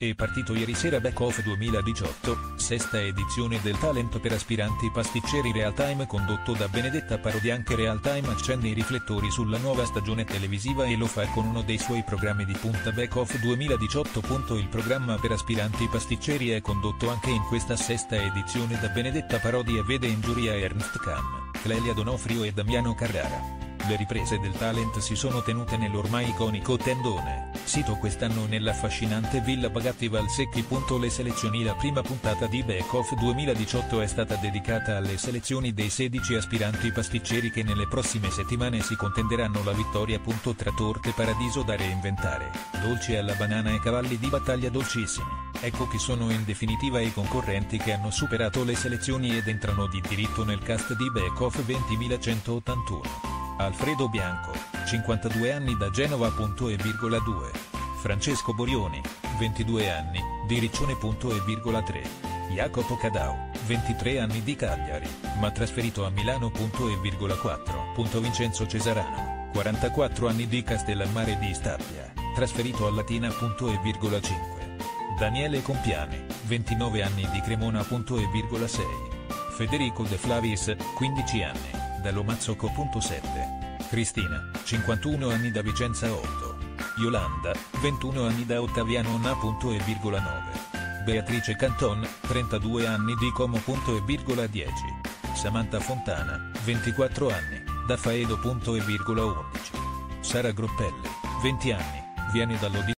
È partito ieri sera Back Off 2018, sesta edizione del talent per aspiranti pasticceri real time condotto da Benedetta Parodi anche real time accende i riflettori sulla nuova stagione televisiva e lo fa con uno dei suoi programmi di punta Back Off 2018. Il programma per aspiranti pasticceri è condotto anche in questa sesta edizione da Benedetta Parodi e vede in giuria Ernst Kahn, Clelia Donofrio e Damiano Carrara. Le riprese del talent si sono tenute nell'ormai iconico tendone, sito quest'anno nell'affascinante Villa Bagatti Valsecchi. Le selezioni La prima puntata di Back Off 2018 è stata dedicata alle selezioni dei 16 aspiranti pasticceri che nelle prossime settimane si contenderanno la vittoria. Tra torte paradiso da reinventare, dolci alla banana e cavalli di battaglia dolcissimi. Ecco chi sono in definitiva i concorrenti che hanno superato le selezioni ed entrano di diritto nel cast di Back Off 20181. Alfredo Bianco, 52 anni da Genova.e,2. Francesco Borioni, 22 anni, di Riccione.e,3. Jacopo Cadau, 23 anni di Cagliari, ma trasferito a Milano.e,4. Vincenzo Cesarano, 44 anni di Castellammare di Stabia, trasferito a Latina.e,5. Daniele Compiani, 29 anni di Cremona.e,6. Federico De Flavis, 15 anni, da Lomazzoco.7. Cristina, 51 anni da Vicenza 8. Yolanda, 21 anni da Ottaviano Na. 9. Beatrice Canton, 32 anni di Como. 10. Samantha Fontana, 24 anni, da Faedo. 11. Sara Groppelli, 20 anni, viene dall'Odi.